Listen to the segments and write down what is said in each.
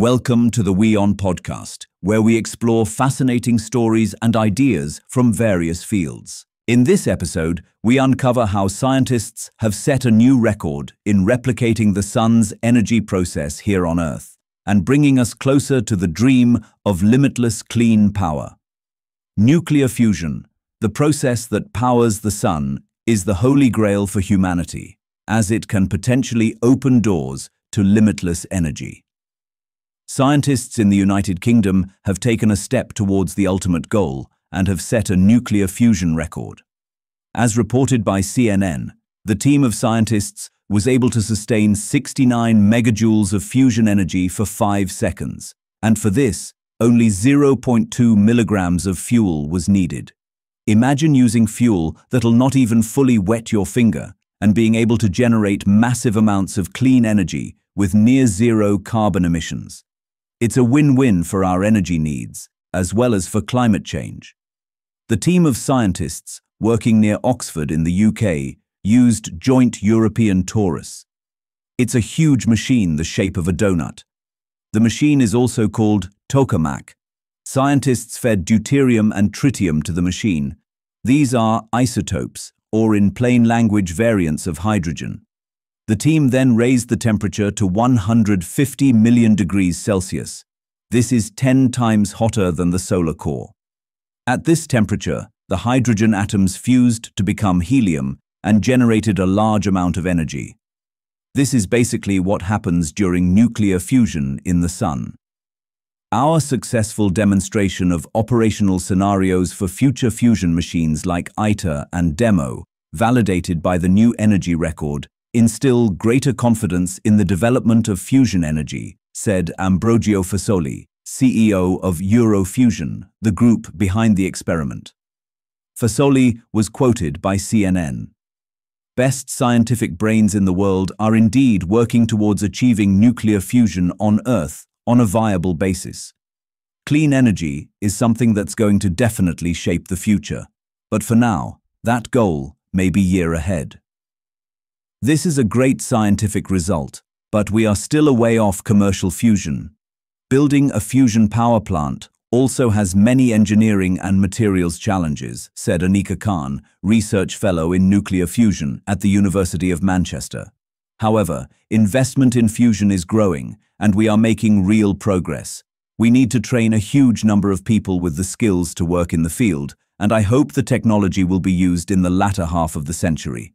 Welcome to the WION podcast, where we explore fascinating stories and ideas from various fields. In this episode, we uncover how scientists have set a new record in replicating the sun's energy process here on Earth and bringing us closer to the dream of limitless clean power. Nuclear fusion, the process that powers the sun, is the holy grail for humanity, as it can potentially open doors to limitless energy. Scientists in the United Kingdom have taken a step towards the ultimate goal and have set a nuclear fusion record. As reported by CNN, the team of scientists was able to sustain 69 megajoules of fusion energy for 5 seconds, and for this, only 0.2 milligrams of fuel was needed. Imagine using fuel that'll not even fully wet your finger and being able to generate massive amounts of clean energy with near zero carbon emissions. It's a win-win for our energy needs, as well as for climate change. The team of scientists working near Oxford in the UK used Joint European Torus. It's a huge machine the shape of a donut. The machine is also called tokamak. Scientists fed deuterium and tritium to the machine. These are isotopes, or in plain language variants of hydrogen. The team then raised the temperature to 150 million degrees Celsius. This is 10 times hotter than the solar core. At this temperature, the hydrogen atoms fused to become helium and generated a large amount of energy. This is basically what happens during nuclear fusion in the Sun. Our successful demonstration of operational scenarios for future fusion machines like ITER and DEMO, validated by the new energy record, instill greater confidence in the development of fusion energy, said Ambrogio Fasoli, CEO of Eurofusion, the group behind the experiment. Fasoli was quoted by CNN best scientific brains in the world are indeed working towards achieving nuclear fusion on Earth on a viable basis. Clean energy is something that's going to definitely shape the future, but for now, that goal may be year ahead. This is a great scientific result, but we are still a way off commercial fusion. Building a fusion power plant also has many engineering and materials challenges, said Aneeqa Khan, research fellow in nuclear fusion at the University of Manchester. However, investment in fusion is growing, and we are making real progress. We need to train a huge number of people with the skills to work in the field, and I hope the technology will be used in the latter half of the century.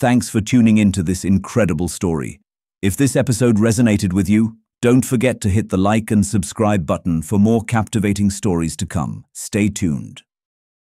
Thanks for tuning into this incredible story. If this episode resonated with you, don't forget to hit the like and subscribe button for more captivating stories to come. Stay tuned.